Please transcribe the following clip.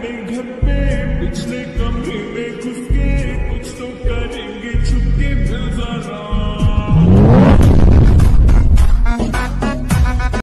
mean to me.